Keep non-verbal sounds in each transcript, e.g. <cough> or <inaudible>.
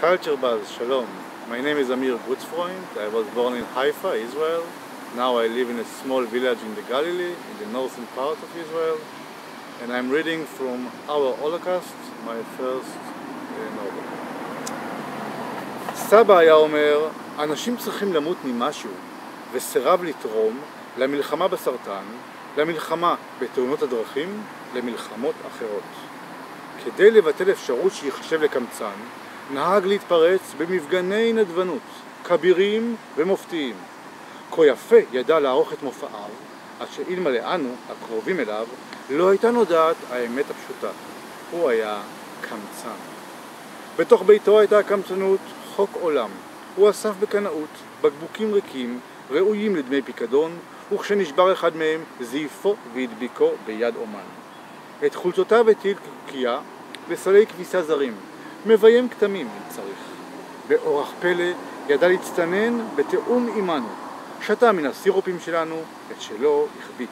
Culture Buzz, Shalom. My name is Amir Gutzfreund. I was born in Haifa, Israel. Now I live in a small village in the Galilee, in the northern part of Israel. And I'm reading from Our Holocaust, my first uh, novel. סבא היה אומר, אנשים צריכים למות ממשהו, וסירב לתרום למלחמה בסרטן, למלחמה בתאונות הדרכים, למלחמות אחרות. כדי לבטל אפשרות שייחשב לקמצן, נהג להתפרץ במפגני נדבנות, כבירים ומופתיים. כה יפה ידע לערוך את מופעיו, עד שאלמלא אנו, הקרובים אליו, לא הייתה נודעת האמת הפשוטה. הוא היה קמצן. בתוך ביתו הייתה הקמצנות חוק עולם. הוא אסף בקנאות בקבוקים ריקים, ראויים לדמי פיקדון, וכשנשבר אחד מהם, זייפו והדביקו ביד אומן. את חולצותיו הטיל כקוקייה וסלי כביסה זרים, מביים כתמים אם צריך. באורח פלא ידע להצטנן בתיאום עמנו, שתה מן הסירופים שלנו, את שלו החביא.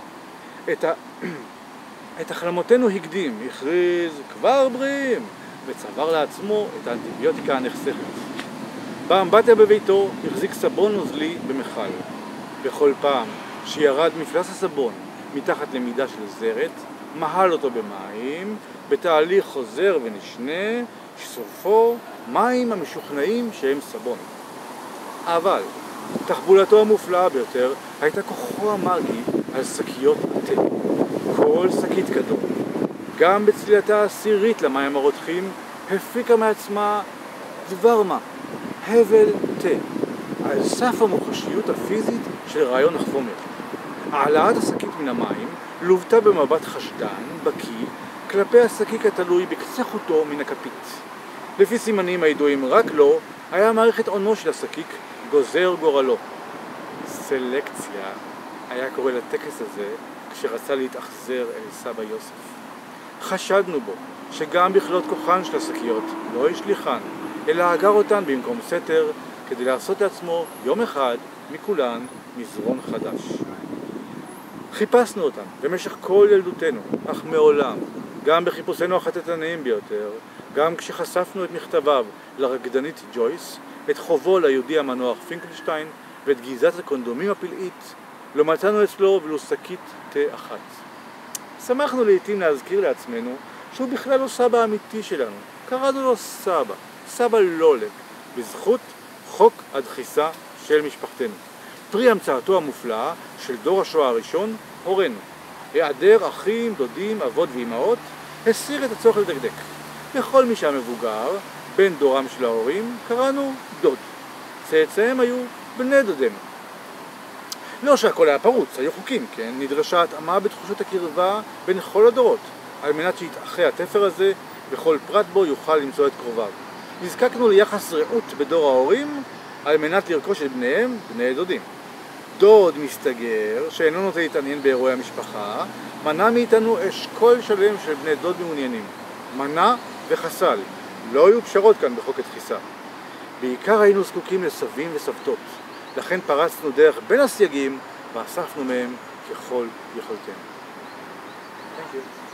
את, ה... <clears throat> את החלמותינו הקדים, הכריז כבר בריאים, וצבר לעצמו את האנטיביוטיקה הנחסכת. באמבטיה בביתו החזיק סבון נוזלי במכל. בכל פעם שירד מפלס הסבון מתחת למידה של זרת, מהל אותו במים, בתהליך חוזר ונשנה, שסופו מים המשוכנעים שהם סבון. אבל תחבולתו המופלאה ביותר הייתה כוחו המאגי על שקיות תה. כל שקית כדור, גם בצלילתה העשירית למים הרותחים, הפיקה מעצמה דבר מה, הבל תה, על סף המוחשיות הפיזית של רעיון החומר. העלאת השקית מן המים לוותה במבט חשדן, בקיא, כלפי השקיק התלוי בקצה חוטו מן הכפית. לפי סימנים הידועים רק לו, היה מעריך את עונו של השקיק גוזר גורלו. סלקציה היה קורא לטקס הזה כשרצה להתאכזר אל סבא יוסף. חשדנו בו שגם בכלות כוחן של השקיות לא השליחן, אלא אגר אותן במקום סתר כדי לעשות לעצמו יום אחד מכולן מזרון חדש. חיפשנו אותן במשך כל ילדותנו, אך מעולם, גם בחיפושינו החטטניים ביותר, גם כשחשפנו את מכתביו לרקדנית ג'ויס, את חובו ליהודי המנוח פינקלשטיין ואת גזעת הקונדומים הפלאית, לא מצאנו אצלו ולו שקית תה אחת. שמחנו לעיתים להזכיר לעצמנו שהוא בכלל לא סבא אמיתי שלנו, קראנו לו סבא, סבא לולק, בזכות חוק הדחיסה של משפחתנו. פרי המצאתו המופלאה של דור השואה הראשון, הורינו. היעדר אחים, דודים, אבות ואימהות, הסיר את הצורך לדקדק. לכל מי שהיה מבוגר, בן דורם של ההורים, קראנו דוד. צאצאיהם היו בני דודינו. לא שהכל היה פרוץ, היו חוקים, כן? נדרשה התאמה בתחושות הקרבה בין כל הדורות, על מנת שיתאחה התפר הזה וכל פרט בו יוכל למצוא את קרוביו. נזקקנו ליחס רעות בדור ההורים על מנת לרכוש את בניהם, בני דודים. דוד מסתגר, שאינו נוטה להתעניין באירועי המשפחה, מנע מאיתנו אשכול שלם של בני דוד מעוניינים. מנע וחסל. לא היו פשרות כאן בחוק הדחיסה. בעיקר היינו זקוקים לסבים וסבתות, לכן פרצנו דרך בין הסייגים ואספנו מהם ככל יכולתנו. Thank you.